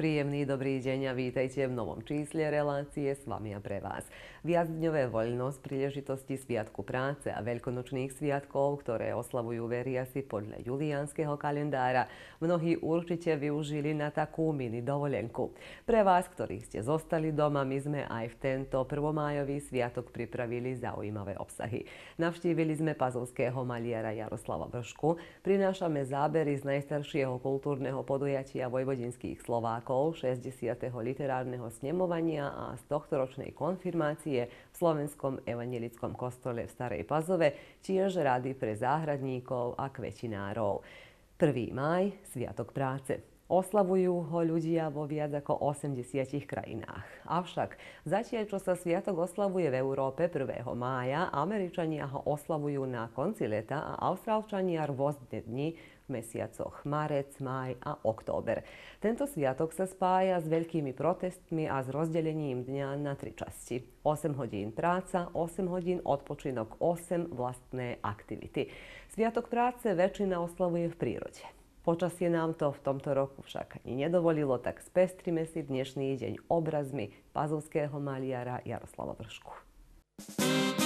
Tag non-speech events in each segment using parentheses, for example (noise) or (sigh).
Príjemný dobrý deň a vítajte v novom čísle relácie s vami a pre vás. Viacdňové voľnosť príležitosti Sviatku práce a veľkonočných sviatkov, ktoré oslavujú veriasi podľa juliánskeho kalendára, mnohí určite využili na takú mini dovolenku. Pre vás, ktorí ste zostali doma, my sme aj v tento prvomájový sviatok pripravili zaujímavé obsahy. Navštívili sme pazovského maliara Jaroslava Vršku, prinášame zábery z najstaršieho kultúrneho podujatia vojvodinských Slovákov rokov 60. literárneho snemovania a z tohto ročnej konfirmácie v Slovenskom evangelickom kostole v Starej Pazove tiež rady pre záhradníkov a kvetinárov. 1. maj, Sviatok práce. Oslavujú ho ľudia vo viac ako 80 krajinách. Avšak zatiaľ, čo sa sviatok oslavuje v Európe 1. mája, Američania ho oslavujú na konci leta a Austrálčania rôzne dni mesiacoch marec, maj a október. Tento sviatok sa spája s veľkými protestmi a s rozdelením dňa na tri časti. 8 hodín práca, 8 hodín odpočinok, 8 vlastné aktivity. Sviatok práce väčšina oslavuje v prírode. Počasie nám to v tomto roku však ani nedovolilo, tak spestrime si dnešný deň obrazmi pazovského maliara Jaroslava Vršku.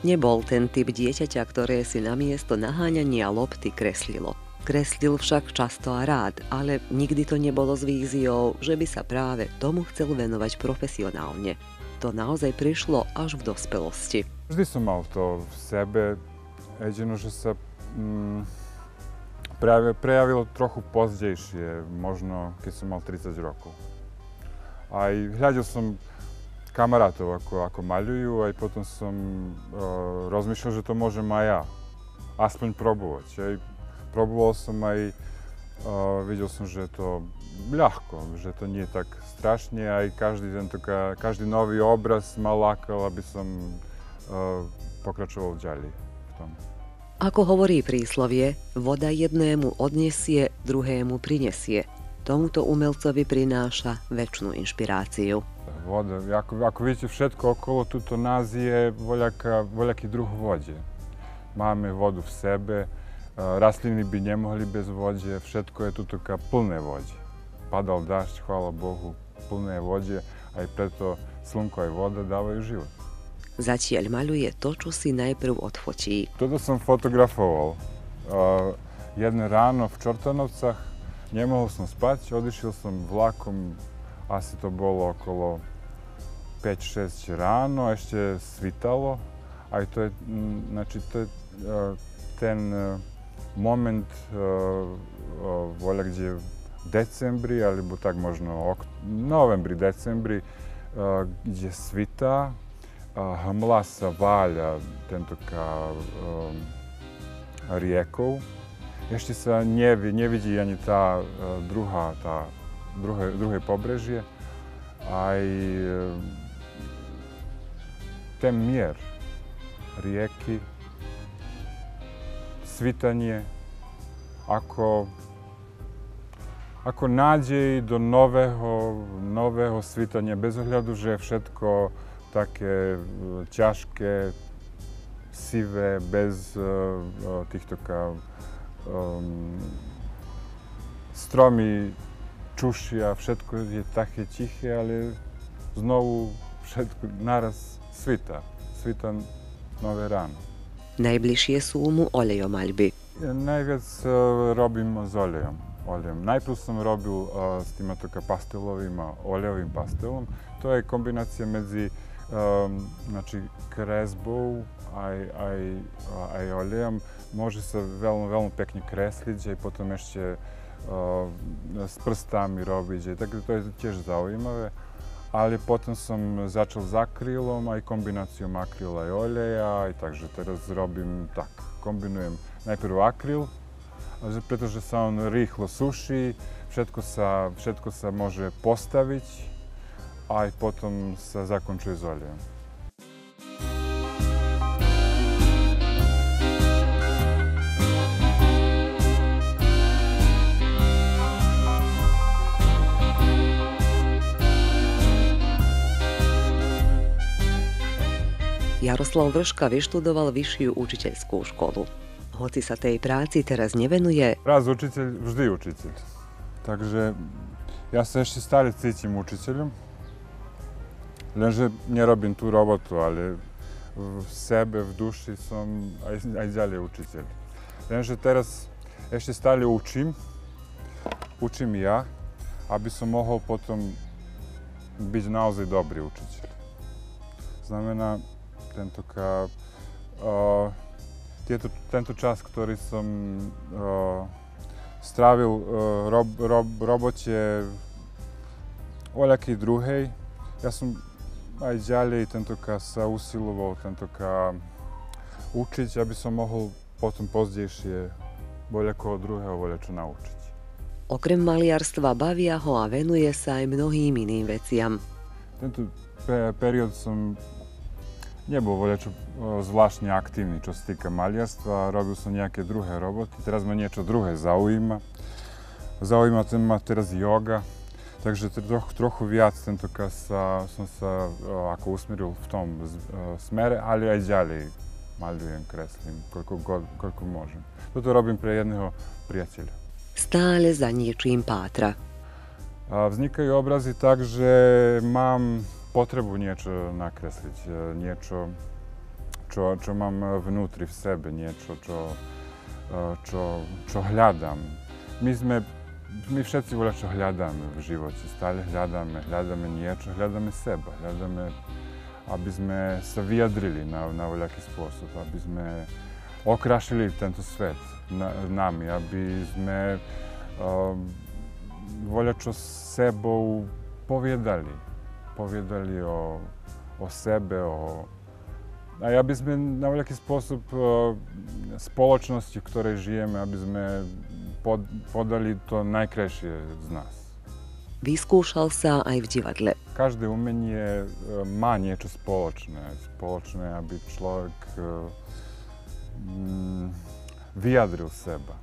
Nebol ten typ dieťaťa, ktoré si na miesto naháňania lopty kreslilo. Kreslil však často a rád, ale nikdy to nebolo s víziou, že by sa práve tomu chcel venovať profesionálne. To naozaj prišlo až v dospelosti. Vždy som mal to v sebe, jedino, že sa mm, prejavilo trochu pozdejšie, možno keď som mal 30 rokov. Aj hľadil som kamarátov, ako, ako maľujú, aj potom som uh, rozmýšľal, že to môžem aj ja. Aspoň probovať. Aj, proboval som aj, uh, videl som, že to ľahko, že to nie je tak strašne, aj každý, tento, každý nový obraz ma lákal, aby som uh, pokračoval ďalej v tom. Ako hovorí príslovie, voda jednému odnesie, druhému prinesie. Tomuto umelcovi prináša väčšinu inšpiráciu voda. Ako, ako vidite, všetko okolo tuto nás je voľaka, voľaký druh vode. Máme vodu v sebe, rastliny by nemohli bez vode, všetko je tuto plné vode. Padal dažď, chvála Bohu, plné vode, aj preto slnko aj voda dávajú život. Zatiaľ maluje to, čo si najprv odfotí. Toto som fotografoval. Uh, jedné ráno v Čortanovcach, nemohol som spať, odišiel som vlakom, asi to bolo okolo 5-6 ráno, ešte svitalo. Aj to je, znači, to je ten moment voľa kde v decembri, alebo tak možno novembri, decembri, kde svita, hmla sa váľa tentoká riekou. Ešte sa nevi, nevidí ani tá druhá, tá druhé, druhé pobrežie. Aj ten mier rijeky, svitanje, ako, ako nádej do nového, nového svitanja, bez ohľadu, že je všetko také ťažké, sivé, bez uh, týchto um, stromy čuši, a všetko je také tiché, ale znovu všetko naraz svita. Svita nove rano. Najbližšie sú mu olejom alby. Najviac eh, robím s olejom. Najprv sem robil eh, s týmto pastelovým a olejovým pastelom. To je kombinácia medzi ehm, znači, kresbou aj olejom. Môže sa veľmi pekne kresliť, i potom ešte... s prstami robiť, aj, tak to je tiež zaujímavé ali potom sam začal s akrilom, a i kombinacijom akrila i oljeja, i takže teraz robim tak, kombinujem najprv akril, pretože sa on rýchlo suší, všetko sa, všetko sa može postaviť a i potom sa zakončuje s olejom. Jaroslav Vrška vyštudoval vyššiu učiteľskú školu. hoci sa tej práci teraz nevenuje. Raz učiteľ, vždy učiteľ. Takže ja sa ešte stále cítim učiteľom. Lenže nerobím tú robotu, ale v sebe, v duši som aj, aj ďalej učiteľ. Lenže teraz ešte stále učím, učím ja, aby som mohol potom byť naozaj dobrý učiteľ. Znamená, tentokrát, uh, tieto, tento čas, ktorý som uh, strávil uh, rob, rob, robote oľakej druhej, ja som aj ďalej tentokrát sa usiloval tentokrát učiť, aby som mohol potom pozdejšie voľakoho druhého voľačo naučiť. Okrem maliarstva bavia ho a venuje sa aj mnohým iným veciam. Tento pe period som nebol voľačo zvláštne aktívny, čo sa týka maliarstva. Robil som nejaké druhé roboty. Teraz ma niečo druhé zaujíma. Zaujíma ma teraz yoga. Takže trochu, trochu viac tentokrát sa, som sa ako usmeril v tom smere, ale aj ďalej maľujem, kreslím, koľko, koľko môžem. Toto robím pre jedného priateľa. Stále za niečím pátra. Vznikajú obrazy tak, že mám potrebu niečo nakresliť, e, niečo, čo, čo mám vnútri v sebe, niečo, čo, e, čo, čo hľadám. My sme my všetci voľa čo hľadáme v živote, stále hľadáme, hľadáme niečo, hľadáme seba, hľadáme, aby sme sa vyjadrili na, na voľaký spôsob, aby sme okrašili tento svet na, nami, aby sme um, voľa čo sebou povedali, povedali o, o sebe, o, aj aby sme na voľaký spôsob uh, spoločnosti, v ktorej žijeme, aby sme pod, podali to najkrajšie z nás. Vyskúšal sa aj v divadle. Každé umenie e, má niečo spoločné. Spoločné, aby človek e, mm, vyjadril seba.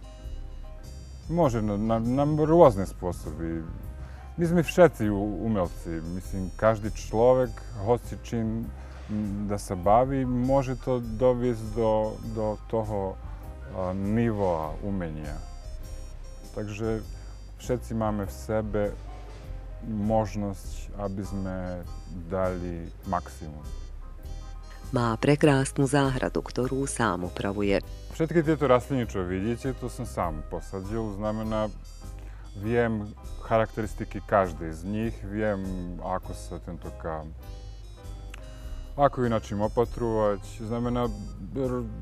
Môže na, na, na rôzne spôsoby. My sme všetci umelci. Myslím, každý človek, hoci čím da sa baví, môže to doviesť do, do toho nivoa umenia. Takže všetci máme v sebe možnosť, aby sme dali maximum. Má prekrásnu záhradu, ktorú sám upravuje. Všetky tieto rastliny, čo vidíte, to som sám posadil. Znamená, Vijem charakteristiki každe iz njih, vijem ako se ten toka Ako inače ima Znamena,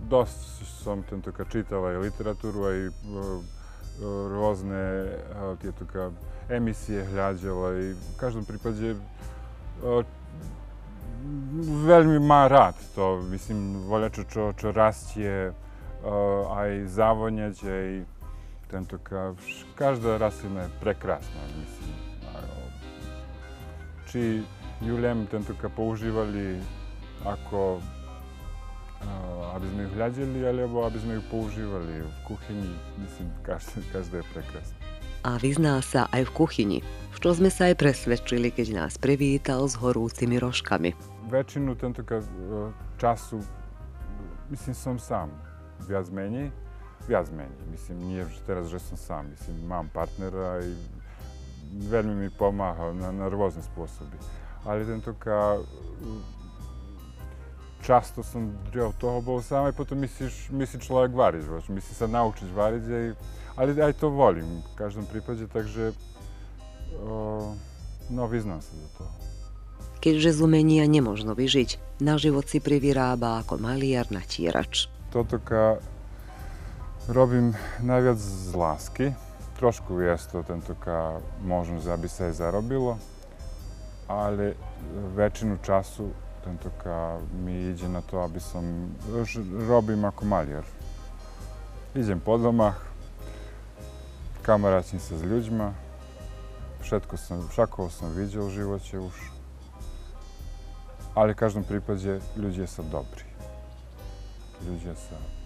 dosta sam ten toka čitala i literaturu, a i e, rozne e, tije toka emisije hljađala i každom pripadje veljmi ma rad to, mislim, voljače čo, čo rastie, e, a i aj i tento každá rastlina je prekrásna, myslím. Či ju len tentokrát používali ako aby sme ju hľadeli, alebo aby sme ju používali v kuchyni. Myslím, každé, každé je prekrásne. A vyzná sa aj v kuchyni, v čo sme sa aj presvedčili, keď nás privítal s horúcimi rožkami. Väčšinu tento e, času, myslím, som sám. Viac menej, viac menej. Myslím, nie teraz, že som sám. Myslím, mám partnera i veľmi mi pomáha na, na rôzne spôsoby. Ale tentokrát často som od toho bol sám, aj potom myslíš, myslí človek variť, vieš, myslí sa naučiť variť, aj, ale aj to volím v každom prípade, takže o, no vyznám sa do toho. Keďže z umenia nemožno vyžiť, na život si privyrába ako maliar natierač. Toto robim najviac z lásky. Trošku je to tento možnosť, aby sa aj zarobilo, ale väčšinu času tento mi ide na to, aby som... Robím ako maljer. Idem po domah, kamaraćim sa s ľuďma, všetko sam, všakovo sam vidio u živoće už. Ali u každom pripadje, ljudje sa dobri. Ljudje sa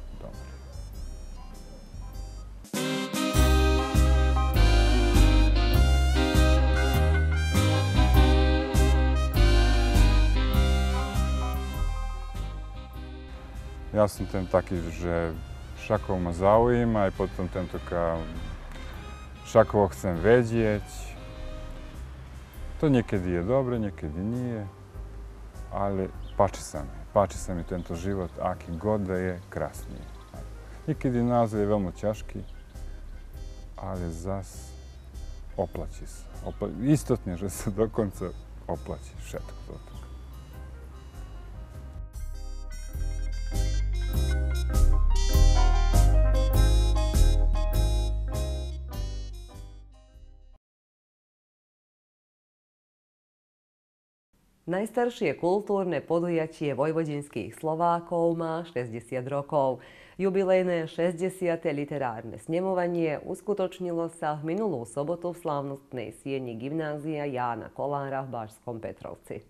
Ja som ten taký, že, Šakov ma zaujíma, aj potom tento Šakovo chcem vedieť. To niekedy je dobre, niekedy nie, ale páči sa mi. Páči sa mi tento život, aký god da je, krásny. Niekedy naozaj je veľmi ťažký, ale zas oplači sa. Opla- istotne, že sa dokonca oplači všetko toto. Najstaršie kultúrne podujatie vojvodinských Slovákov má 60 rokov. Jubilejné 60. literárne snemovanie uskutočnilo sa v minulú sobotu v slávnostnej sieni gymnázia Jána Kolára v Bážskom Petrovci.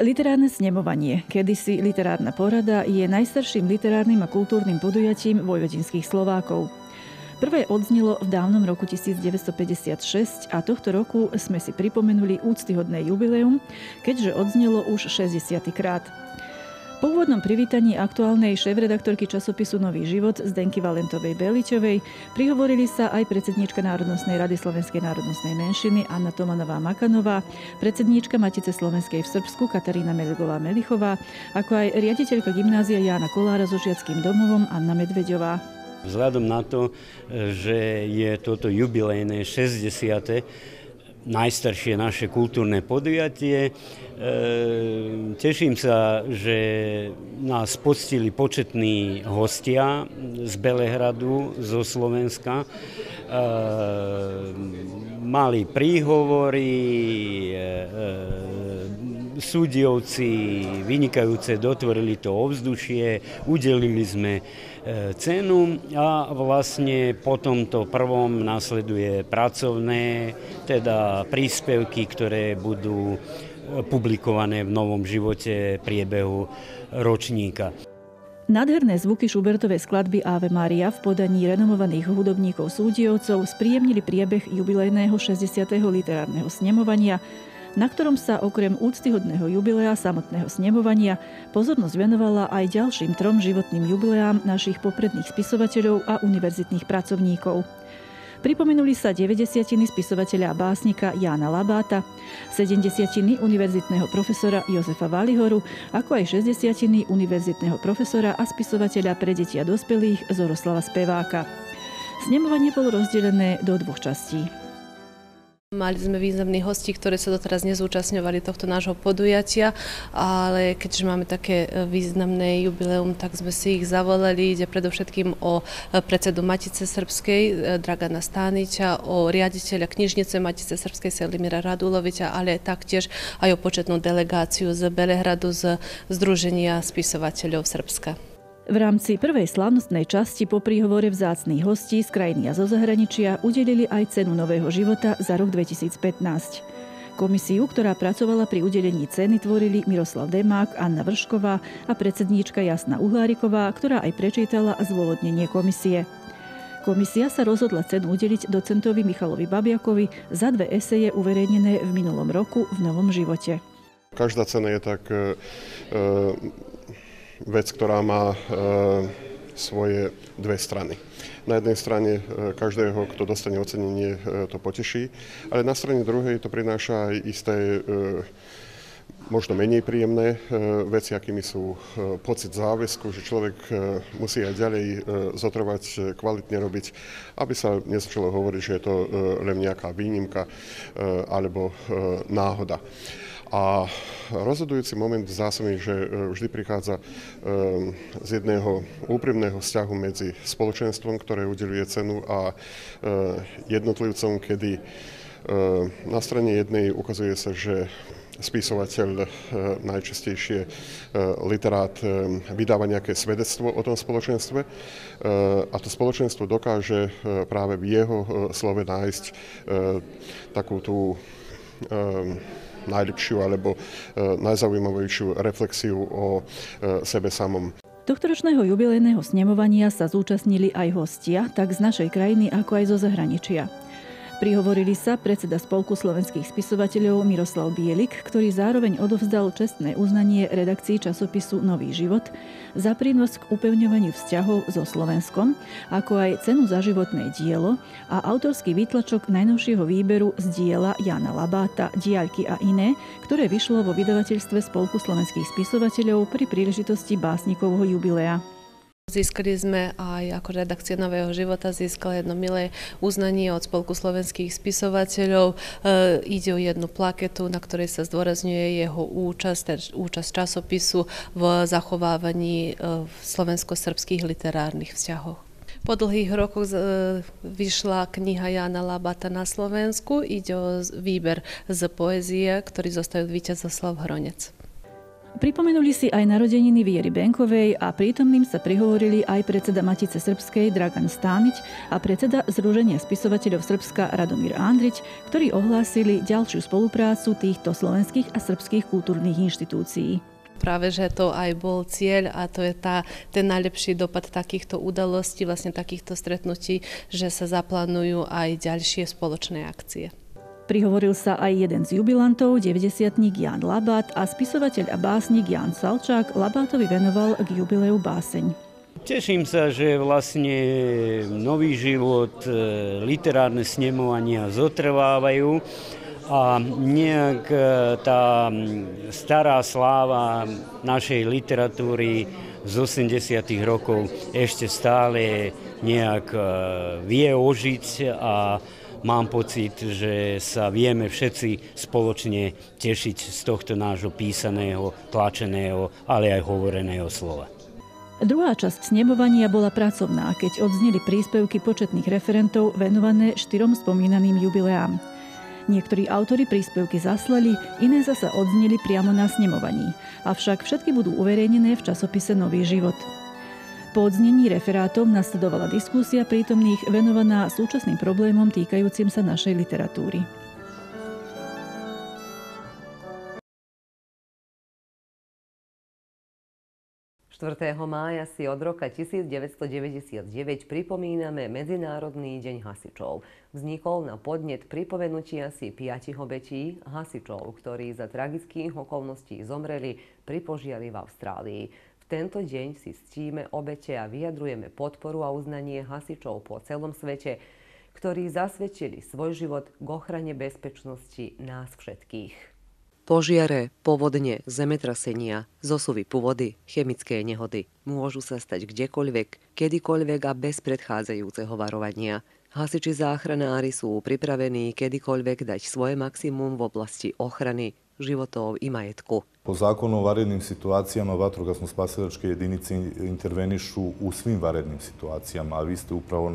Literárne snemovanie, kedysi literárna porada, je najstarším literárnym a kultúrnym podujatím vojvodinských Slovákov. Prvé odznelo v dávnom roku 1956 a tohto roku sme si pripomenuli úctyhodné jubileum, keďže odznelo už 60. krát. Po úvodnom privítaní aktuálnej šéf-redaktorky časopisu Nový život Zdenky Valentovej Beličovej prihovorili sa aj predsedníčka Národnostnej rady Slovenskej národnostnej menšiny Anna Tomanová Makanová, predsedníčka Matice Slovenskej v Srbsku Katarína Meligová Melichová, ako aj riaditeľka gymnázia Jána Kolára so žiackým domovom Anna Medvedová. Vzhľadom na to, že je toto jubilejné 60 najstaršie naše kultúrne podujatie. E, teším sa, že nás poctili početní hostia z Belehradu, zo Slovenska. E, mali príhovory, e, súdiovci vynikajúce dotvorili to ovzdušie, udelili sme cenu a vlastne po tomto prvom nasleduje pracovné, teda príspevky, ktoré budú publikované v novom živote priebehu ročníka. Nádherné zvuky Šubertovej skladby Ave Maria v podaní renomovaných hudobníkov súdiovcov spríjemnili priebeh jubilejného 60. literárneho snemovania, na ktorom sa okrem úctyhodného jubilea samotného snemovania pozornosť venovala aj ďalším trom životným jubileám našich popredných spisovateľov a univerzitných pracovníkov. Pripomenuli sa 90 spisovateľa a básnika Jána Labáta, 70 univerzitného profesora Jozefa Valihoru, ako aj 60 univerzitného profesora a spisovateľa pre deti a dospelých Zoroslava Speváka. Snemovanie bolo rozdelené do dvoch častí. Mali sme významných hostí, ktorí sa doteraz nezúčastňovali tohto nášho podujatia, ale keďže máme také e, významné jubileum, tak sme si ich zavolali. Ide predovšetkým o e, predsedu Matice Srbskej, e, Dragana Stániča, o riaditeľa knižnice Matice Srbskej Selimira Radulovića, ale taktiež aj o početnú delegáciu z Belehradu z Združenia spisovateľov Srbska. V rámci prvej slávnostnej časti po príhovore vzácných hostí z krajiny a zo zahraničia udelili aj cenu Nového života za rok 2015. Komisiu, ktorá pracovala pri udelení ceny, tvorili Miroslav Demák, Anna Vršková a predsedníčka Jasna Uhláriková, ktorá aj prečítala zôvodnenie komisie. Komisia sa rozhodla cenu udeliť docentovi Michalovi Babiakovi za dve eseje uverejnené v minulom roku v Novom živote. Každá cena je tak e, vec, ktorá má e, svoje dve strany. Na jednej strane e, každého, kto dostane ocenenie, e, to poteší, ale na strane druhej to prináša aj isté možno menej príjemné veci, akými sú pocit záväzku, že človek musí aj ďalej zotrvať, kvalitne robiť, aby sa nezačalo hovoriť, že je to len nejaká výnimka alebo náhoda. A rozhodujúci moment zdá sa mi, že e, vždy prichádza e, z jedného úprimného vzťahu medzi spoločenstvom, ktoré udeluje cenu a e, jednotlivcom, kedy na strane jednej ukazuje sa, že spisovateľ najčastejšie literát vydáva nejaké svedectvo o tom spoločenstve a to spoločenstvo dokáže práve v jeho slove nájsť takú tú najlepšiu alebo e, najzaujímavejšiu reflexiu o e, sebe samom. Tohtoročného jubilejného snemovania sa zúčastnili aj hostia, tak z našej krajiny, ako aj zo zahraničia. Prihovorili sa predseda Spolku slovenských spisovateľov Miroslav Bielik, ktorý zároveň odovzdal čestné uznanie redakcii časopisu Nový život za prínos k upevňovaniu vzťahov so Slovenskom, ako aj cenu za životné dielo a autorský výtlačok najnovšieho výberu z diela Jana Labáta Diaľky a iné, ktoré vyšlo vo vydavateľstve Spolku slovenských spisovateľov pri príležitosti básnikovho jubilea. Získali sme aj ako redakcia Nového života, získali jedno milé uznanie od Spolku slovenských spisovateľov. E, ide o jednu plaketu, na ktorej sa zdôrazňuje jeho účasť, účasť časopisu v zachovávaní e, slovensko-srbských literárnych vzťahov. Po dlhých rokoch e, vyšla kniha Jana Labata na Slovensku. Ide o výber z poezie, ktorý zostajú víťazoslav Hronec. Pripomenuli si aj narodeniny Viery Benkovej a prítomným sa prihovorili aj predseda Matice Srbskej Dragan Stániť a predseda Združenia spisovateľov Srbska Radomír Andriť, ktorí ohlásili ďalšiu spoluprácu týchto slovenských a srbských kultúrnych inštitúcií práve, že to aj bol cieľ a to je tá, ten najlepší dopad takýchto udalostí, vlastne takýchto stretnutí, že sa zaplánujú aj ďalšie spoločné akcie. Prihovoril sa aj jeden z jubilantov, 90 Jan Labát a spisovateľ a básnik Jan Salčák Labátovi venoval k jubileu báseň. Teším sa, že vlastne nový život, e, literárne snemovania zotrvávajú a nejak e, tá stará sláva našej literatúry z 80. rokov ešte stále nejak e, vie ožiť a mám pocit, že sa vieme všetci spoločne tešiť z tohto nášho písaného, tlačeného, ale aj hovoreného slova. Druhá časť snebovania bola pracovná, keď odzneli príspevky početných referentov venované štyrom spomínaným jubileám. Niektorí autory príspevky zaslali, iné zasa odzneli priamo na snemovaní, avšak všetky budú uverejnené v časopise Nový život. Po odznení referátov nasledovala diskusia prítomných venovaná súčasným problémom týkajúcim sa našej literatúry. mája si od roka 1999 pripomíname Medzinárodný deň hasičov. Vznikol na podnet pripomenutia si piatich obetí hasičov, ktorí za tragických okolností zomreli pri požiari v Austrálii tento deň si ctíme obete a vyjadrujeme podporu a uznanie hasičov po celom svete, ktorí zasvedčili svoj život k ochrane bezpečnosti nás všetkých. Požiare, povodne, zemetrasenia, zosuvy pôvody, chemické nehody môžu sa stať kdekoľvek, kedykoľvek a bez predchádzajúceho varovania. Hasiči záchranári sú pripravení kedykoľvek dať svoje maximum v oblasti ochrany životov i majetku. Po zakonu o varednim situacijama vatrogasno-spasilačke jedinice intervenišu u svim varednim situacijama, a vi ste upravo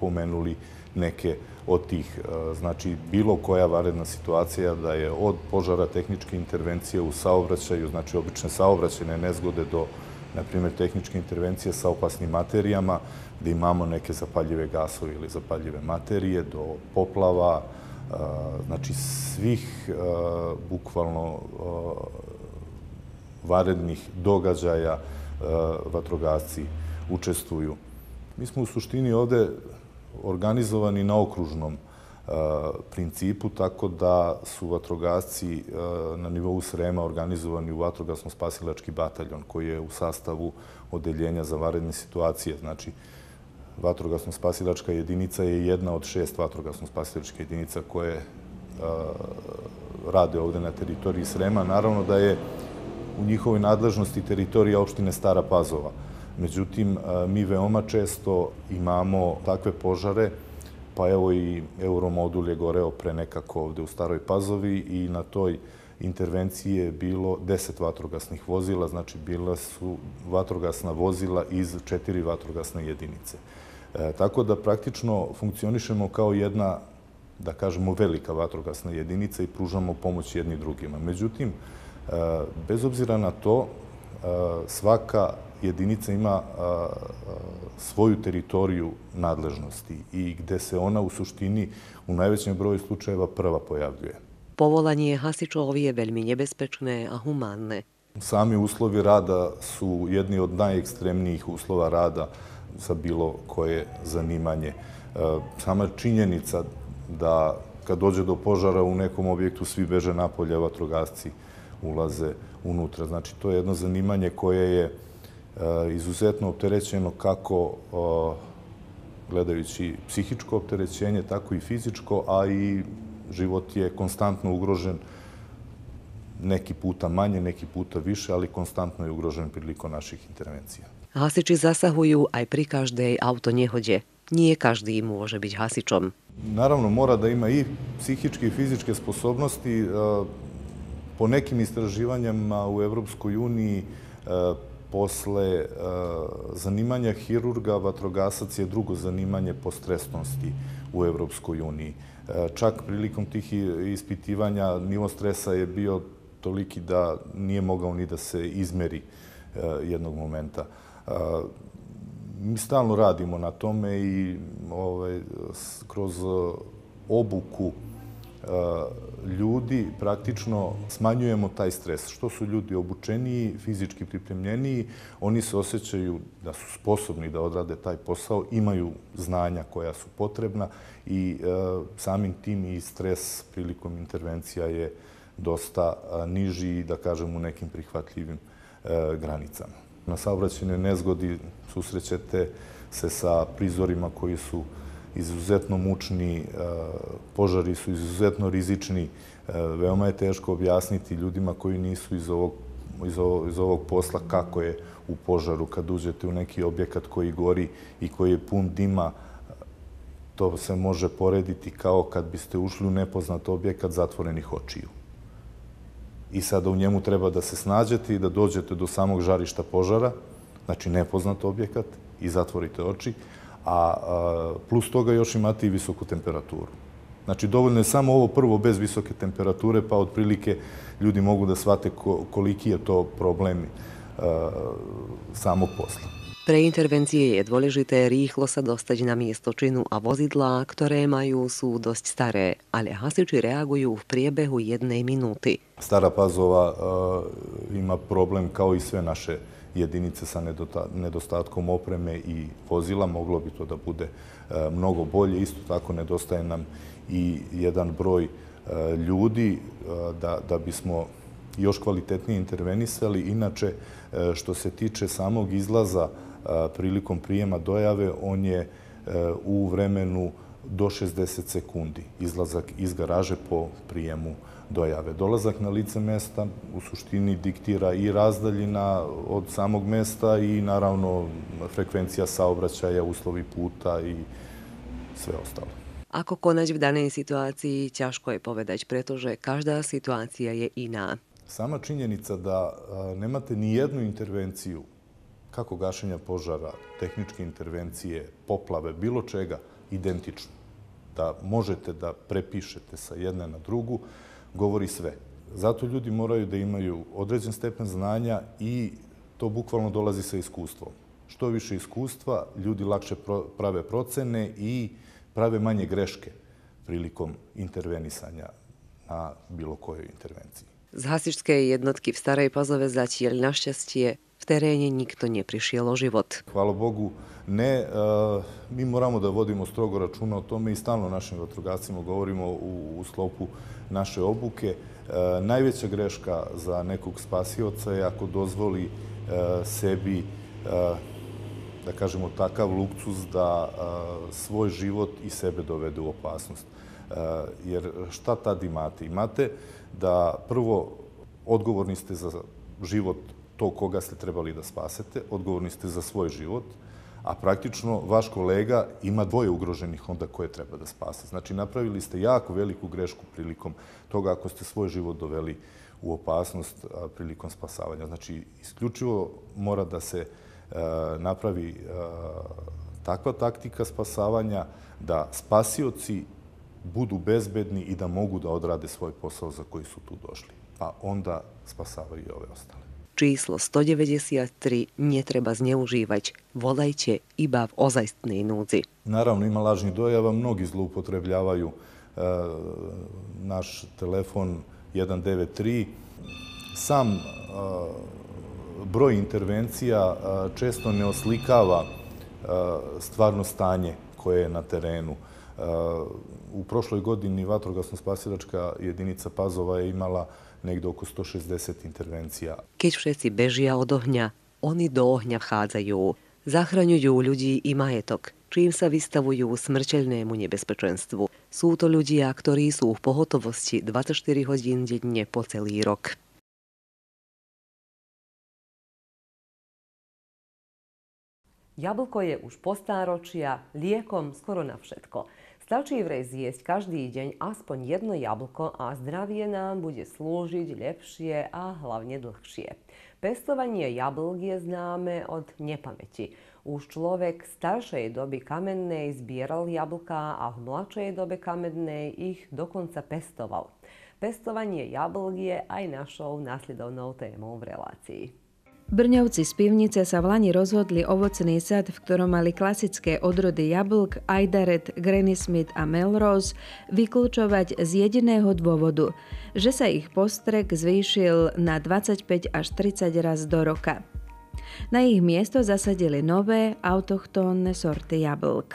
pomenuli neke od tih. E, znači, bilo koja varedna situacija da je od požara tehničke intervencije u saobraćaju, znači obične saobraćene nezgode do, na primjer, tehničke intervencije sa opasnim materijama, da imamo neke zapaljive gasove ili zapaljive materije, do poplava, Eh, znači svih eh, bukvalno eh, varednih događaja vatrogasci učestvuju. Mi smo u suštini ovde organizovani na okružnom principu, tako da su vatrogasci na nivou Srema organizovani u vatrogasno-spasilački bataljon koji je u sastavu odeljenja za varedne situacije. Znači, vatrogasno-spasilačka jedinica je jedna od šest vatrogasno-spasilačke jedinica koje rade ovde na teritoriji Srema. Naravno da je u njihovoj nadležnosti teritorija opštine Stara Pazova. Međutim, mi veoma često imamo takve požare, pa evo i Euromodul je goreo pre nekako ovde u Staroj Pazovi i na toj intervenciji je bilo deset vatrogasnih vozila, znači bila su vatrogasna vozila iz četiri vatrogasne jedinice. E, tako da praktično funkcionišemo kao jedna, da kažemo, velika vatrogasna jedinica i pružamo pomoć jedni drugima. Međutim, e, bez obzira na to, e, svaka jedinica ima svoju teritoriju nadležnosti i gde se ona u suštini u najvećem broju slučajeva prva pojavljuje. Povolanje je veľmi nebezpečné a humanné. Sami uslovi rada su jedni od najekstremnijih uslova rada za bilo koje zanimanje. E, sama činjenica da kad dođe do požara u nekom objektu svi beže napolje, vatrogasci ulaze unutra. Znači, to je jedno zanimanje koje je e, izuzetno opterećeno kako e, gledajući psihičko opterećenje, tako i fizičko, a i život je konstantno ugrožen neki puta manje, neki puta više, ali konstantno je ugrožen priliko naših intervencija. Hasiči zasahuju aj pri každej auto njehođe. Nije každi može biti hasičom. Naravno, mora da ima i psihičke i fizičke sposobnosti. E, po nekim istraživanjama u Evropskoj uniji e, posle e, zanimanja hirurga, vatrogasac je drugo zanimanje po stresnosti u Evropskoj uniji. Čak prilikom tih ispitivanja nivo stresa je bio toliki da nije mogao ni da se izmeri jednog momenta. Mi stalno radimo na tome i ovaj, kroz e, obuku e, ljudi praktično smanjujemo taj stres. Što su ljudi obučeniji, fizički pripremljeniji, oni se osjećaju da su sposobni da odrade taj posao, imaju znanja koja su potrebna i e, samim tim i stres prilikom intervencija je dosta niži i da kažem u nekim prihvatljivim granicama. Na saobraćenoj nezgodi susrećete se sa prizorima koji su izuzetno mučni, e, požari su izuzetno rizični. E, veoma je teško objasniti ljudima koji nisu iz ovog, iz ovog, iz ovog posla kako je u požaru kad uđete u neki objekat koji gori i koji je pun dima. To se može porediti kao kad biste ušli u nepoznat objekat zatvorenih očiju. I sada u njemu treba da se snađete i da dođete do samog žarišta požara, znači nepoznat objekat i zatvorite oči, a plus toga još imate i visoku temperaturu. Znači, dovoljno je samo ovo prvo bez visoke temperature, pa otprilike ljudi mogu da shvate koliki je to problem samog posla. Pre intervencije je dôležité rýchlo sa dostať na miesto činu a vozidlá, ktoré majú, sú dosť staré, ale hasiči reagujú v priebehu jednej minúty. Stara Pazova ima problem kao i sve naše jedinice sa nedostatkom opreme i vozila. Moglo bi to da bude mnogo bolje. Isto tako nedostaje nam i jedan broj ljudi da, da bismo još kvalitetnije intervenisali. Inače, što se tiče samog izlaza prilikom prijema dojave, on je u vremenu do 60 sekundi izlazak iz garaže po prijemu dojave. Dolazak na lice mesta u suštini diktira i razdaljina od samog mesta i naravno frekvencija saobraćaja, uslovi puta i sve ostalo. Ako konać v danej situaciji, ťažko je povedať, pretože každá situácia je iná. Sama činjenica da nemate ni jednu intervenciju kako gašenja požara, tehničke intervencije, poplave, bilo čega, identično. Da možete da prepišete sa jedne na drugu, govori sve. Zato ljudi moraju da imaju određen stepen znanja i to bukvalno dolazi sa iskustvom. Što više iskustva, ljudi lakše prave procene i prave manje greške prilikom intervenisanja na bilo kojoj intervenciji. Z hasičske jednotky v Starej Pazove zatiaľ našťastie v teréne nikto nije prišijelo život. Hvala Bogu, ne. E, mi moramo da vodimo strogo računa o tome i stalno našim vatrogascima govorimo u, u sklopu naše obuke. E, najveća greška za nekog spasioca je ako dozvoli e, sebi da kažemo, takav lukcuz da svoj život i sebe dovede u opasnost. Jer šta tad imate? Imate da prvo odgovorni ste za život to koga ste trebali da spasete, odgovorni ste za svoj život, a praktično vaš kolega ima dvoje ugroženih onda koje treba da spase. Znači, napravili ste jako veliku grešku prilikom toga ako ste svoj život doveli u opasnost prilikom spasavanja. Znači, isključivo mora da se e, napravi e, takva taktika spasavanja da spasioci budu bezbedni i da mogu da odrade svoj posao za koji su tu došli. Pa onda spasavaju i ove ostale. Číslo 193 netreba zneužívať. Volajte iba v ozajstnej núdzi. Naravno, ima lažnih dojava. Mnogi zloupotrebljavaju e, naš telefon 193. Sam e, broj intervencija e, često ne oslikava e, stvarno stanje koje je na terenu. E, u prošloj godini vatrogasno-spasilačka jedinica Pazova je imala negde oko 160 intervencija. Keď všetci bežia od ohňa, oni do ohňa vchádzajú. Zachraňujú ľudí i majetok, čím sa vystavujú smrteľnému nebezpečenstvu. Sú to ľudia, ktorí sú v pohotovosti 24 hodín denne po celý rok. Jablko je už postáročia liekom skoro na všetko. Stačí vraj zjesť každý deň aspoň jedno jablko a zdravie nám bude slúžiť lepšie a hlavne dlhšie. Pestovanie jablk je známe od nepamäti. Už človek staršej doby kamennej zbieral jablká a v mladšej dobe kamennej ich dokonca pestoval. Pestovanie jablk je aj našou následovnou témou v relácii. Brňovci z pivnice sa v Lani rozhodli ovocný sad, v ktorom mali klasické odrody jablk, Aidaret, Granny Smith a Melrose, vyklúčovať z jediného dôvodu, že sa ich postrek zvýšil na 25 až 30 raz do roka. Na ich miesto zasadili nové autochtónne sorty jablk.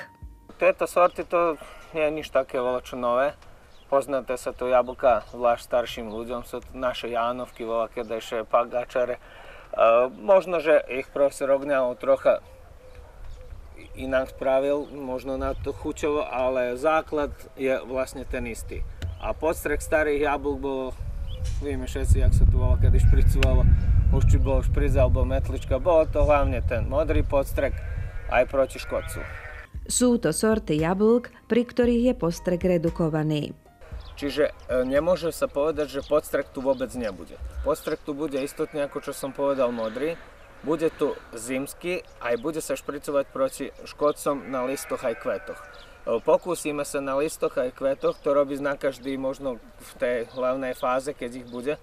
Tieto sorty to nie je nič také čo nové. Poznáte sa to jablka, zvlášť starším ľuďom, sú naše Jánovky, voľa kedejšie pagačare, možno, že ich profesor Ogňanov trocha inak spravil, možno na to chuťovo, ale základ je vlastne ten istý. A podstrek starých jablk bol, vieme všetci, jak sa tu volá, kedy špricovalo, už či bol špric alebo metlička, bolo to hlavne ten modrý podstrek aj proti škodcu. Sú to sorty jablk, pri ktorých je postrek redukovaný. Čiže e, nemôže sa povedať, že podstrek tu vôbec nebude. Podstrek tu bude istotne, ako čo som povedal, modrý. Bude tu zimský, aj bude sa špricovať proti škodcom na listoch aj kvetoch. E, pokúsime sa na listoch aj kvetoch to robiť na každý, možno v tej hlavnej fáze, keď ich bude,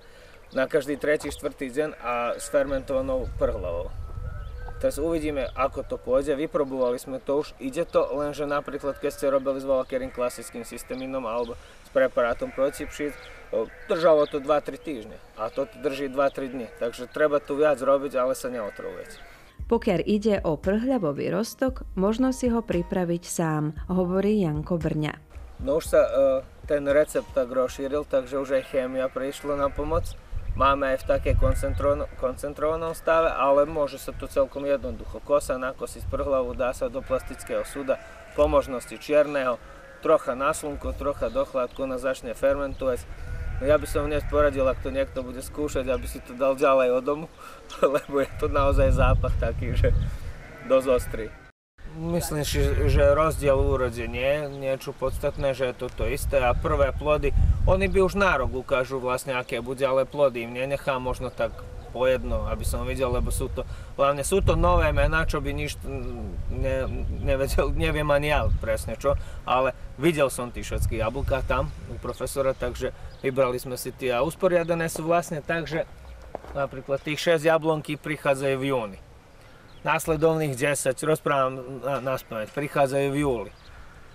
na každý tretí, štvrtý deň a s fermentovanou prhlavou. Teraz uvidíme, ako to pôjde. Vyprobovali sme to už. Ide to, lenže napríklad, keď ste robili s Volkerým klasickým systéminom alebo proti pšít, držalo to 2-3 týždne. A to drží 2-3 dní. Takže treba tu viac robiť, ale sa neotrovujete. Pokiaľ ide o prhľavový roztok, možno si ho pripraviť sám, hovorí Janko Brňa. No už sa uh, ten recept tak rozšíril, takže už aj chémia prišla na pomoc. Máme aj v také koncentrovanom stave, ale môže sa to celkom jednoducho. Kosa nakosiť prhlavu, dá sa do plastického súda, po možnosti čierneho, trocha na slnko, trocha do chladku, ona začne fermentovať. No ja by som hneď poradil, ak to niekto bude skúšať, aby si to dal ďalej od domu, (laughs) lebo je to naozaj zápach taký, že dosť ostrý. Si, že rozdiel v úrode nie niečo podstatné, že je to to isté a prvé plody, oni by už nárok ukážu vlastne aké bude, ale plody im nenechám možno tak po jedno, aby som videl, lebo sú to, hlavne sú to nové mená, čo by nič ne, nevedel, neviem ani ja presne čo, ale videl som tí všetky jablká tam u profesora, takže vybrali sme si tie a usporiadané sú vlastne tak, že napríklad tých 6 jablonky prichádzajú v júni následovných 10, rozprávam na, na spamäť, prichádzajú v júli.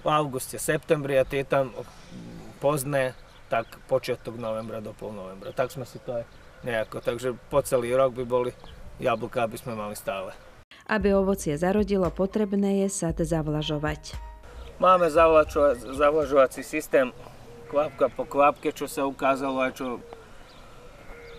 V auguste, septembri a tie tam pozné, tak počiatok novembra do pol novembra. Tak sme si to aj nejako, takže po celý rok by boli jablka, aby sme mali stále. Aby ovocie zarodilo, potrebné je sad zavlažovať. Máme zavlažovací systém kvapka po kvapke, čo sa ukázalo aj čo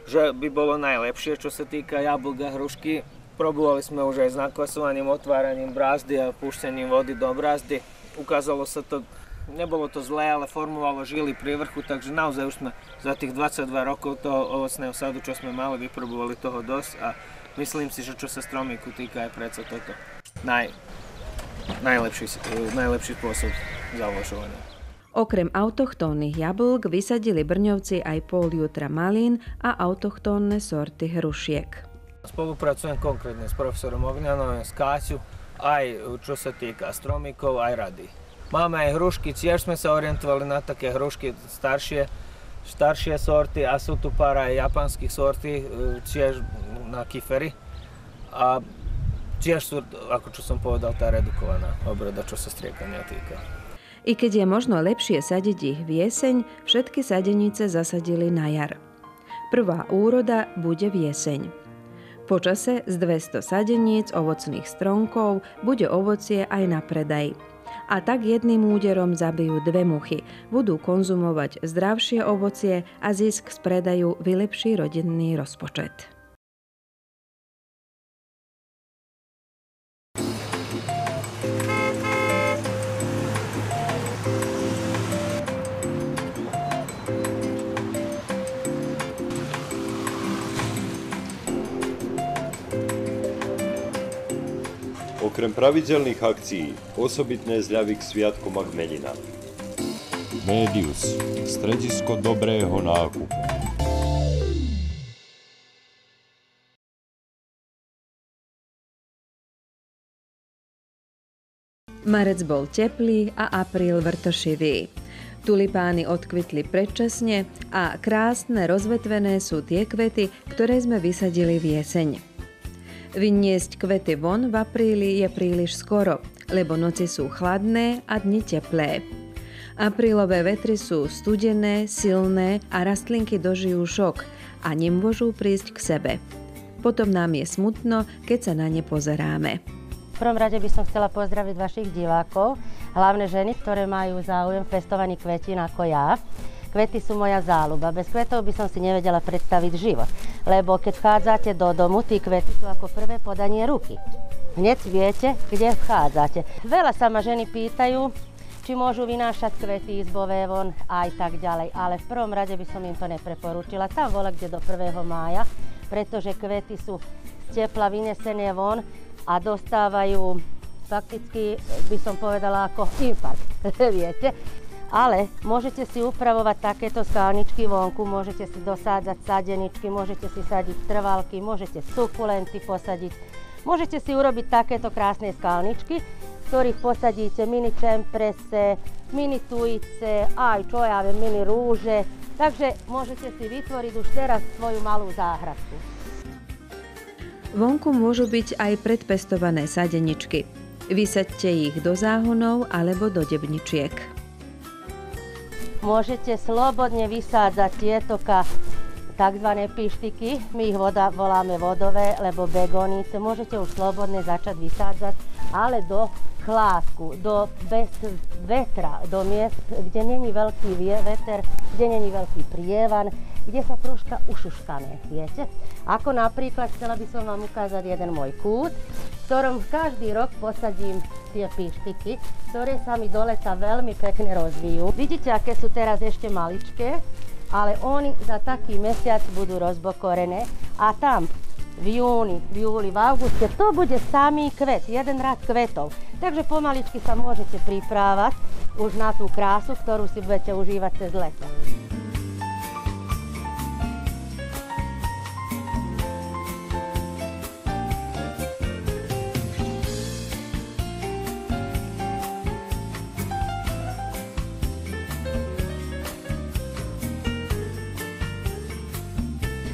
že by bolo najlepšie, čo sa týka jablk a hrušky. Probovali sme už aj s nakvasovaním, otváraním brázdy a púšťaním vody do brázdy. Ukázalo sa to, nebolo to zlé, ale formovalo žily pri vrchu, takže naozaj už sme za tých 22 rokov toho ovocného sadu, čo sme mali, vyprobovali toho dosť a myslím si, že čo sa stromíku týka, je predsa toto naj, najlepší, najlepší spôsob založovania. Okrem autochtónnych jablk vysadili Brňovci aj pol jutra malín a autochtónne sorty hrušiek. Spolupracujem konkrétne s profesorom Ogňanovým, s Káťu, aj čo sa týka stromikov, aj rady. Máme aj hrušky, tiež sme sa orientovali na také hrušky staršie, staršie sorty a sú tu pár aj japanských sorty, e, tiež na kifery. A tiež sú, ako čo som povedal, tá redukovaná obroda, čo sa striekania týka. I keď je možno lepšie sadiť ich v jeseň, všetky sadenice zasadili na jar. Prvá úroda bude v jeseň. Počase z 200 sadeníc ovocných stromkov bude ovocie aj na predaj. A tak jedným úderom zabijú dve muchy. Budú konzumovať zdravšie ovocie a zisk z predajú vylepší rodinný rozpočet. Okrem pravidelných akcií, osobitné zľavy k sviatkom a k meninám. Medius, stredisko dobrého nákupu. Marec bol teplý a apríl vrtošivý. Tulipány odkvitli predčasne a krásne rozvetvené sú tie kvety, ktoré sme vysadili v jeseň. Vyniesť kvety von v apríli je príliš skoro, lebo noci sú chladné a dni teplé. Aprílové vetry sú studené, silné a rastlinky dožijú šok a nemôžu prísť k sebe. Potom nám je smutno, keď sa na ne pozeráme. V prvom rade by som chcela pozdraviť vašich divákov, hlavne ženy, ktoré majú záujem festovaný kvetín ako ja. Kvety sú moja záľuba. Bez kvetov by som si nevedela predstaviť život. Lebo keď vchádzate do domu, tí kvety sú ako prvé podanie ruky. Hneď viete, kde vchádzate. Veľa sa ma ženy pýtajú, či môžu vynášať kvety izbové von aj tak ďalej. Ale v prvom rade by som im to nepreporúčila. Tam vole, kde do 1. mája, pretože kvety sú z tepla vynesené von a dostávajú fakticky, by som povedala, ako infarkt. (laughs) Viete? Ale môžete si upravovať takéto skalničky vonku, môžete si dosádzať sadeničky, môžete si sadiť trvalky, môžete sukulenty posadiť. Môžete si urobiť takéto krásne skalničky, ktorých posadíte mini čemprese, mini tujice, aj čo ja viem, mini rúže. Takže môžete si vytvoriť už teraz svoju malú záhradku. Vonku môžu byť aj predpestované sadeničky. Vysaďte ich do záhonov alebo do debničiek môžete slobodne vysádzať tieto tzv. pištiky, my ich voda, voláme vodové, lebo begonice, môžete už slobodne začať vysádzať, ale do chládku, do bez vetra, do miest, kde není veľký veter, kde není veľký prievan, kde sa troška ušuškané, viete? Ako napríklad, chcela by som vám ukázať jeden môj kút, v ktorom každý rok posadím tie pištiky, ktoré sa mi do leta veľmi pekne rozvíjú. Vidíte, aké sú teraz ešte maličké, ale oni za taký mesiac budú rozbokorené a tam v júni, v júli, v auguste, to bude samý kvet, jeden rad kvetov. Takže pomaličky sa môžete priprávať už na tú krásu, ktorú si budete užívať cez leto.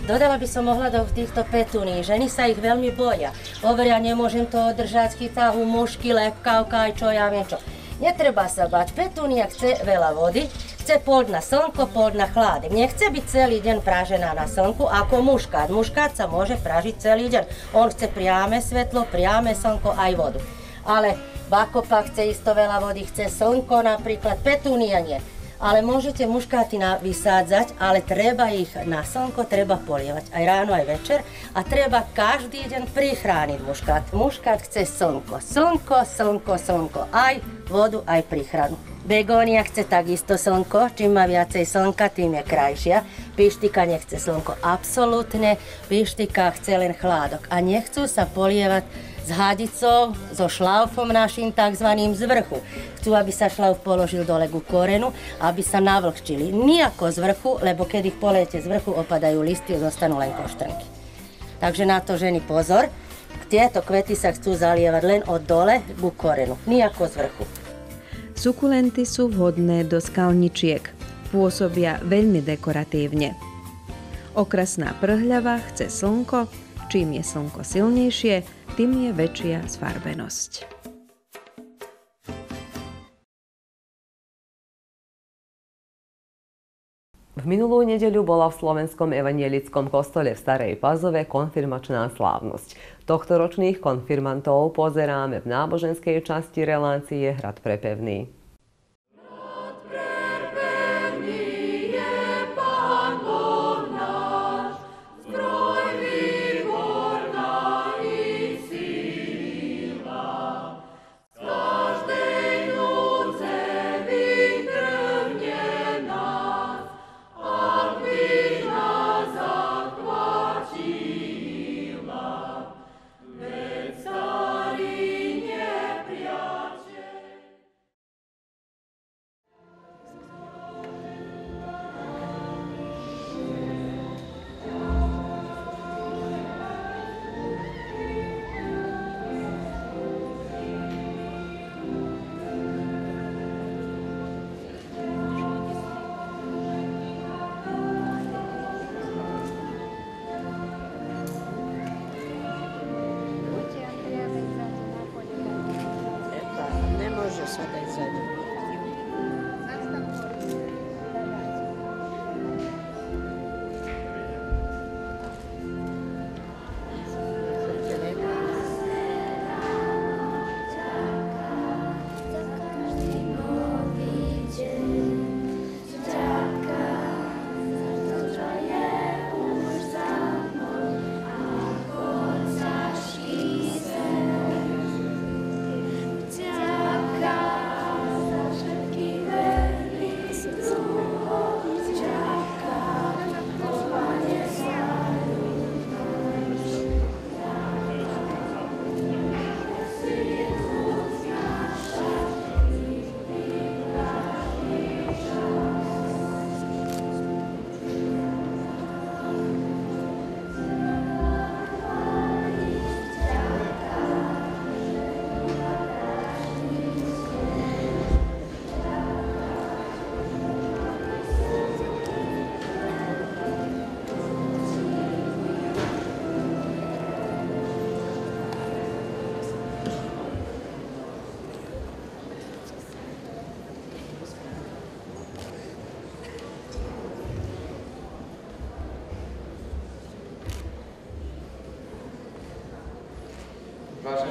Dodala by som ohľadom týchto petúní. Ženy sa ich veľmi boja. Hovoria, nemôžem to održať, chytahu, mušky, lepkavka, aj čo ja viem čo. Netreba sa bať. Petúnia chce veľa vody, chce pôd na slnko, pôd na chládek. Nechce byť celý deň pražená na slnku ako muškát. Muškát sa môže pražiť celý deň. On chce priame svetlo, priame slnko aj vodu. Ale bakopa chce isto veľa vody, chce slnko napríklad, petúnia nie ale môžete muškáty vysádzať, ale treba ich na slnko, treba polievať aj ráno, aj večer a treba každý deň prichrániť muškát. Muškát chce slnko, slnko, slnko, slnko, aj vodu, aj prichranu. Begónia chce takisto slnko, čím má viacej slnka, tým je krajšia. Pištika nechce slnko absolútne, pištika chce len chládok a nechcú sa polievať s hadicou, so šlaufom našim tzv. z vrchu. Chcú, aby sa šlauf položil dole ku korenu, aby sa navlhčili. Nijako z vrchu, lebo keď ich polejete z vrchu, opadajú listy a zostanú len koštrnky. Takže na to ženy pozor. Tieto kvety sa chcú zalievať len od dole ku korenu, nijako z vrchu. Sukulenty sú vhodné do skalničiek. Pôsobia veľmi dekoratívne. Okrasná prhľava chce slnko, čím je slnko silnejšie, tým je väčšia zfarbenosť. V minulú nedeľu bola v Slovenskom evanielickom kostole v Starej Pazove konfirmačná slávnosť. Tohto ročných konfirmantov pozeráme v náboženskej časti relácie Hrad prepevný.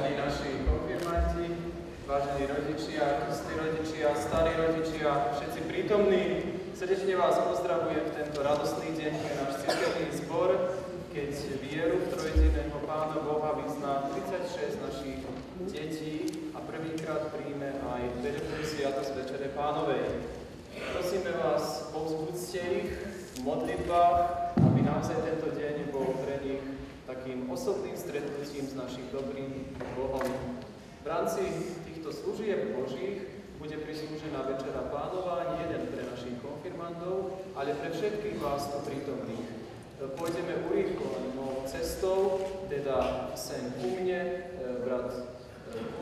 Vážení naši konfirmanti, vážení rodičia, krstní rodičia, starí rodičia, všetci prítomní, srdečne vás pozdravujem v tento radostný deň pre náš cirkevný zbor, keď vieru v trojediného Pána Boha vyzná 36 našich detí a prvýkrát príjme aj veľkú sviatosť Večere Pánovej. Prosíme vás, povzbudzte ich v modlitbách, aby naozaj tento deň bol pre nich takým osobným stretnutím s našim dobrým rámci týchto služieb Božích bude prislúžená Večera Pánova nie jeden pre našich konfirmandov, ale pre všetkých vás tu prítomných. Pôjdeme urýchlenou cestou, teda sem ku mne, e, brat e,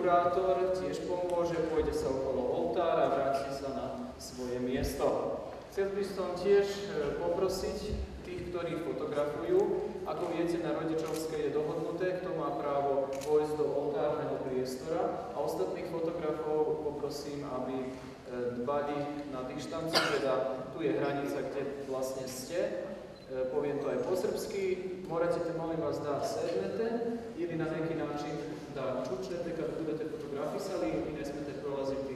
kurátor tiež pomôže, pôjde sa okolo oltára vráti sa na svoje miesto. Chcel by som tiež e, poprosiť tých, ktorí fotografujú, ako viete, na rodičovskej je dohodnuté, kto má právo vojsť do oltárneho priestora a ostatných fotografov poprosím, aby e, dbali na dištanciu, teda tu je hranica, kde vlastne ste. E, poviem to aj po srbsky. Morate molim vas da sednete ili na neki način da čučnete kad budete fotografisali i ne smete prolaziti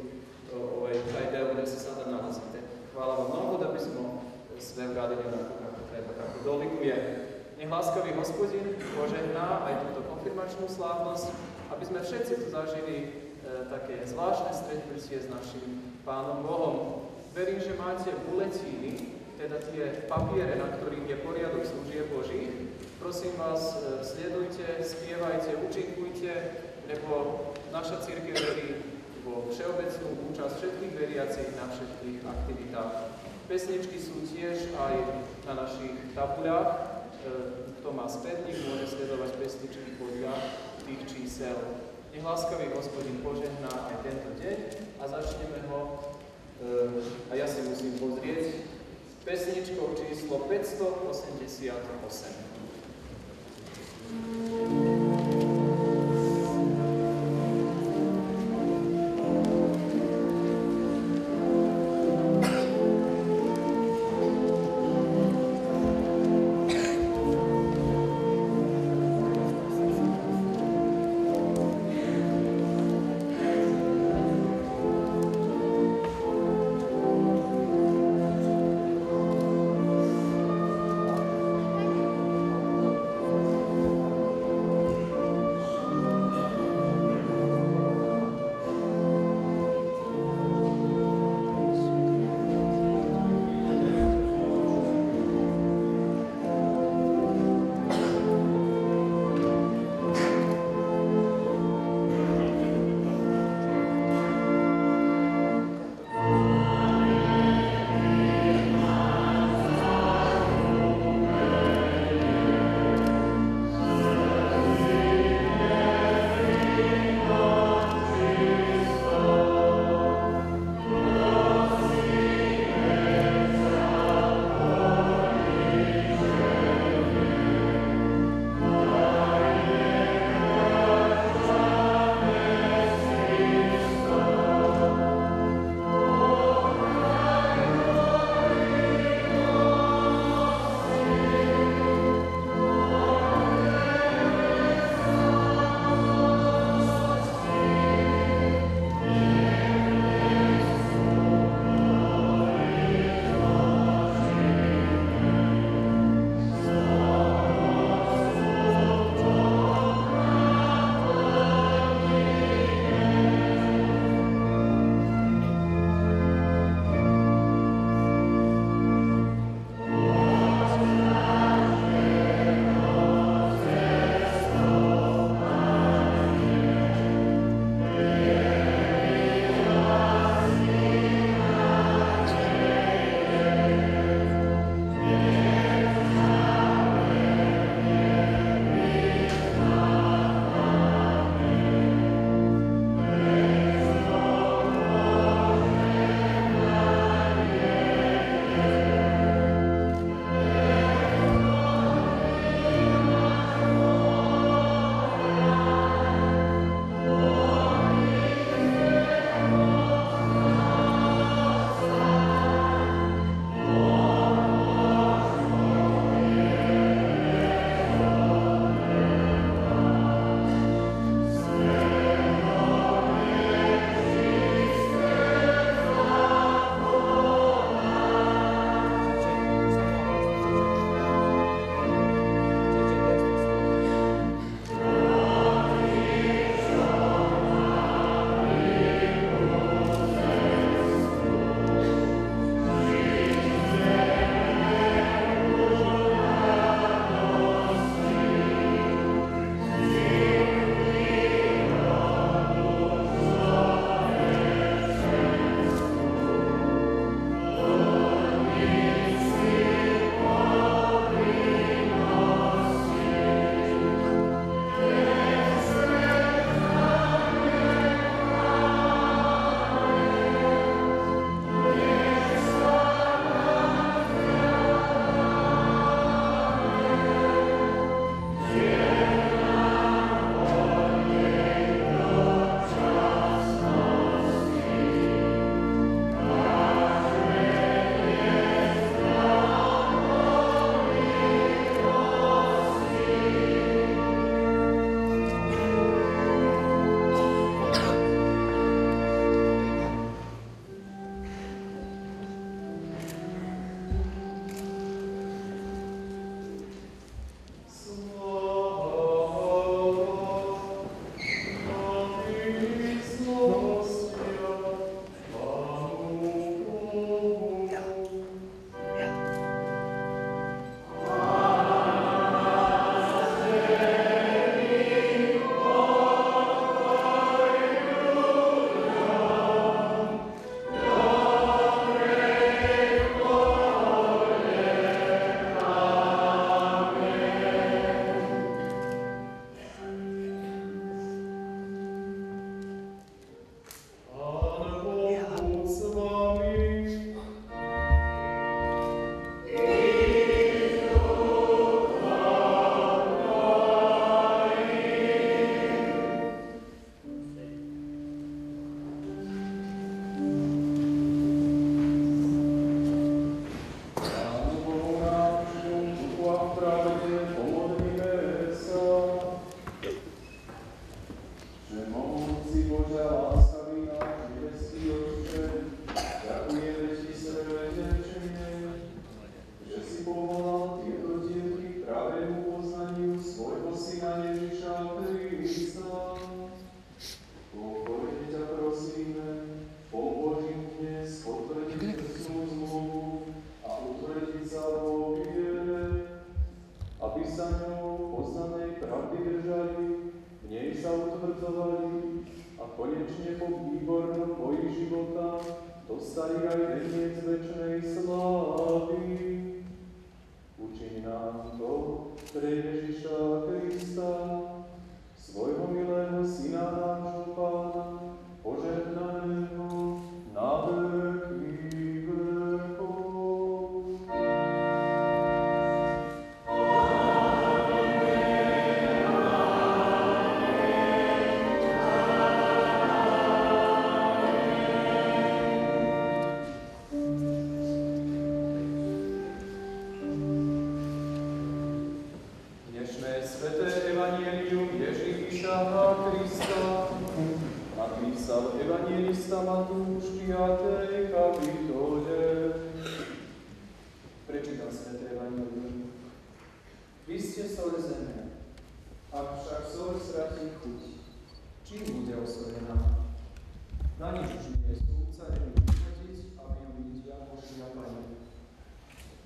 ovaj, taj deo gde se sada nalazite. Hvala vam mnogo da bismo sve uradili onako kako treba, kako dolikuje nech láskavý hospodin požehná aj túto konfirmačnú slávnosť, aby sme všetci tu zažili e, také zvláštne stretnutie s našim Pánom Bohom. Verím, že máte buletíny, teda tie papiere, na ktorých je poriadok služie Božích. Prosím vás, e, sledujte, spievajte, účinkujte, lebo naša církev verí vo všeobecnú účasť všetkých veriacich na všetkých aktivitách. Pesničky sú tiež aj na našich tabuľách, kto má spätník, môže sledovať pesničky podľa tých čísel. Nech láskavý hospodin požehná aj tento deň a začneme ho, a ja si musím pozrieť, pesničkou číslo 588.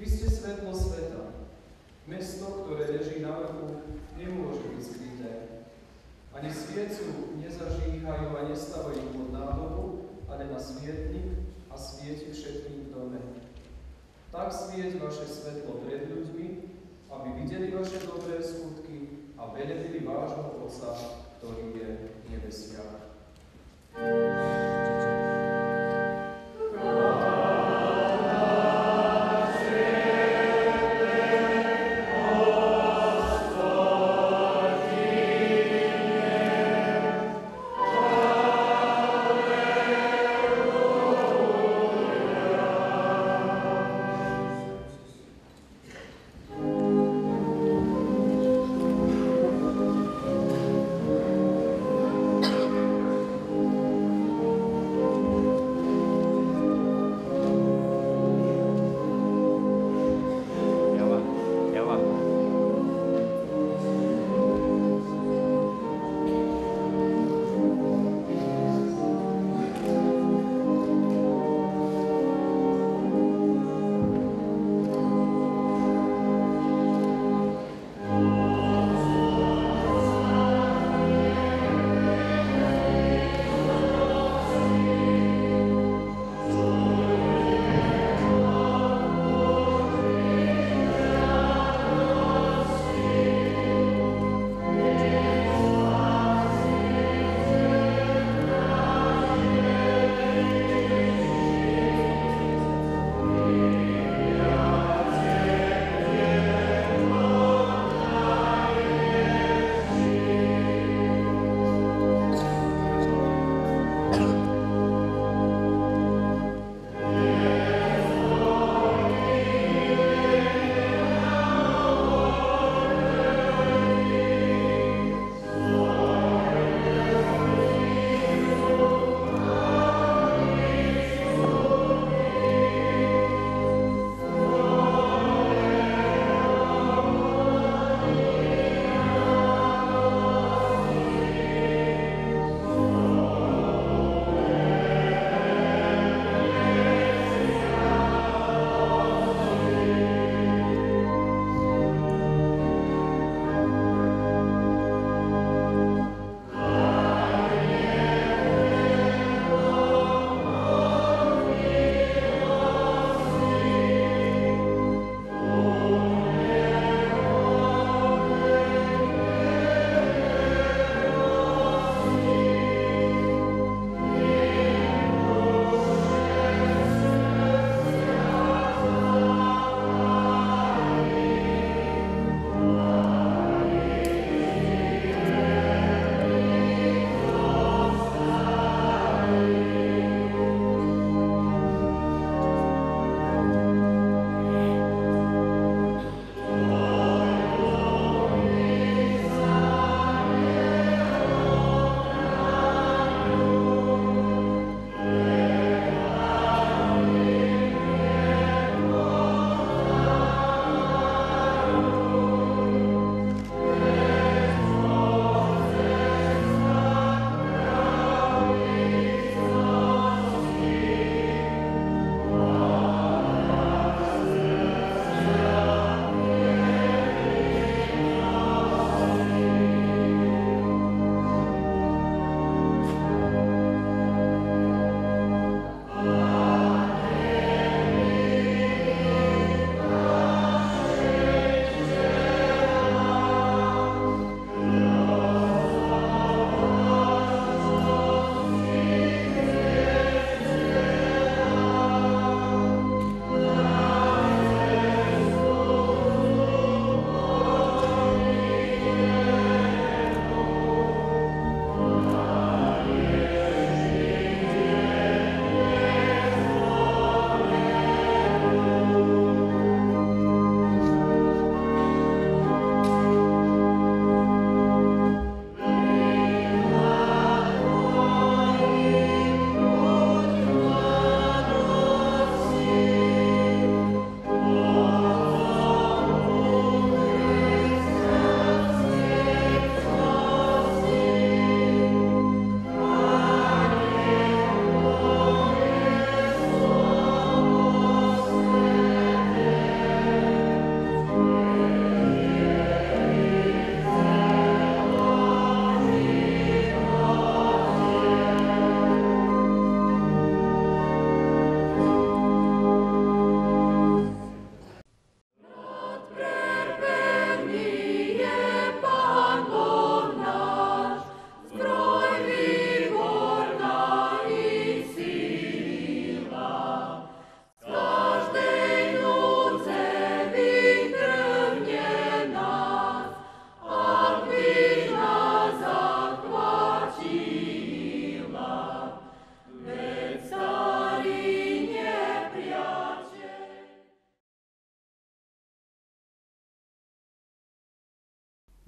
Vy ste svetlo sveta, Mesto, ktoré leží na vrchu, nemôže byť skryté. Ani sviecu nezažíhajú a nestavajú pod nádobu, ale na svietnik a svieti všetkým v dome. Tak svieť vaše svetlo pred ľuďmi, aby videli vaše dobré skutky a velebili vášho Otca, ktorý je v nebesiach.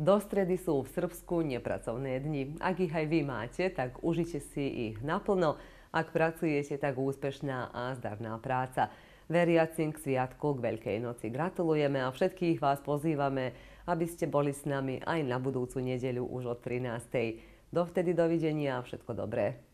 Do stredy sú v Srbsku nepracovné dni. Ak ich aj vy máte, tak užite si ich naplno. Ak pracujete, tak úspešná a zdarná práca. Veriacim k sviatku, k Veľkej noci gratulujeme a všetkých vás pozývame, aby ste boli s nami aj na budúcu nedeľu už od 13. Dovtedy dovidenia a všetko dobré.